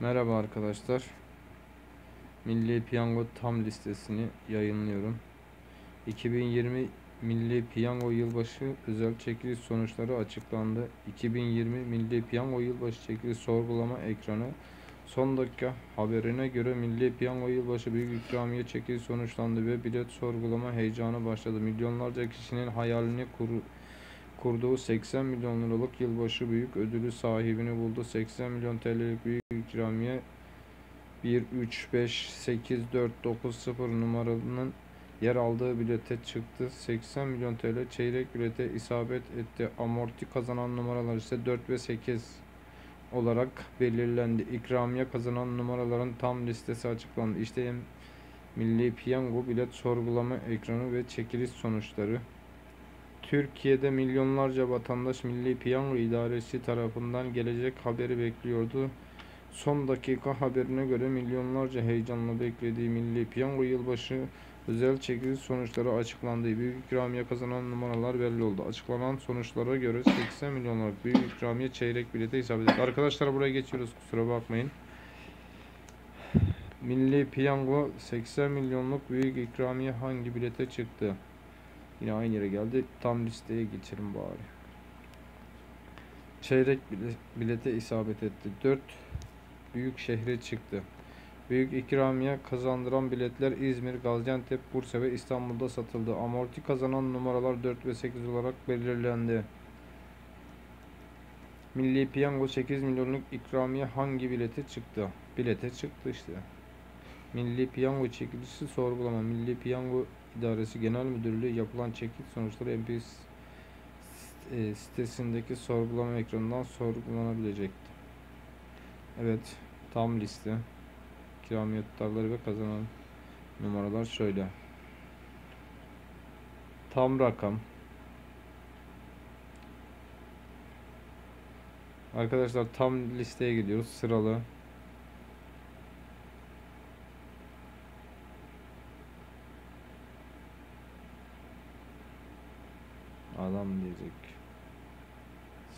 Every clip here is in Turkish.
Merhaba arkadaşlar. Milli Piyango tam listesini yayınlıyorum. 2020 Milli Piyango Yılbaşı özel çekiliş sonuçları açıklandı. 2020 Milli Piyango Yılbaşı çekiliş sorgulama ekranı son dakika haberine göre Milli Piyango Yılbaşı Büyük İkramiye çekiliş sonuçlandı ve bilet sorgulama heyecanı başladı. Milyonlarca kişinin hayalini kur kurduğu 80 milyon liralık yılbaşı büyük ödülü sahibini buldu. 80 milyon TL'lik büyük ikramiye 1 3 5 8 4 9 0 numaranın yer aldığı bilete çıktı. 80 milyon TL çeyrek bilete isabet etti. Amorti kazanan numaralar ise 4 ve 8 olarak belirlendi. İkramiye kazanan numaraların tam listesi açıklandı. İşte Milli Piyango bilet sorgulama ekranı ve çekiliş sonuçları. Türkiye'de milyonlarca vatandaş Milli Piyango İdaresi tarafından gelecek haberi bekliyordu. Son dakika haberine göre milyonlarca heyecanla beklediği Milli Piyango yılbaşı özel çekiliş sonuçları açıklandı. Büyük ikramiye kazanan numaralar belli oldu. Açıklanan sonuçlara göre 80 milyonluk büyük ikramiye çeyrek bilete isabet etti. Arkadaşlar buraya geçiyoruz kusura bakmayın. Milli Piyango 80 milyonluk büyük ikramiye hangi bilete çıktı? Yine aynı yere geldi. Tam listeye geçelim bari. Çeyrek bilete isabet etti. 4 büyük şehre çıktı. Büyük ikramiye kazandıran biletler İzmir, Gaziantep, Bursa ve İstanbul'da satıldı. Amorti kazanan numaralar 4 ve 8 olarak belirlendi. Milli Piyango 8 milyonluk ikramiye hangi bilete çıktı? Bilete çıktı işte. Milli Piyango çekilişi sorgulama. Milli Piyango İdaresi Genel Müdürlüğü yapılan çekiliş sonuçları MP e, sitesindeki sorgulama ekranından sorgulanabilecekti. Evet, tam liste. İkramiye tutarları ve kazanan numaralar şöyle. Tam rakam. Arkadaşlar tam listeye gidiyoruz. Sıralı. Adam diyecek.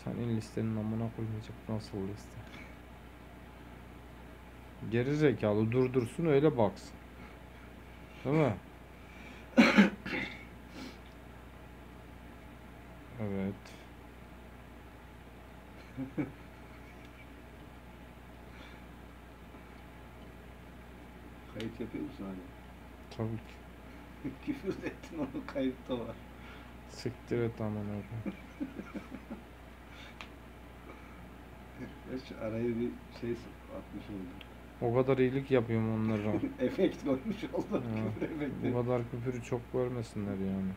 Senin listenin amına koymayacak nasıl liste? Geri zekalı durdursun öyle baksın. Değil mi? Evet. Kayıt yapıyor musun hala? Tabii ki. Küfür ettin onu kayıtta var. Siktir et aman öyle. Geç araya bir şey atmış oldum. O kadar iyilik yapıyorum onlara. Efekt koymuş oldum. Ya, Küfür efekti. Bu kadar küfürü çok görmesinler yani.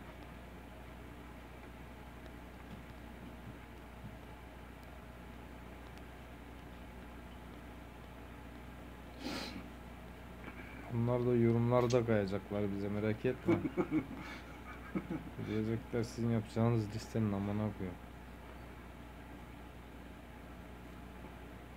Bunlar da yorumlarda kayacaklar bize merak etme. Diyecekler sizin yapacağınız listenin amına koyayım.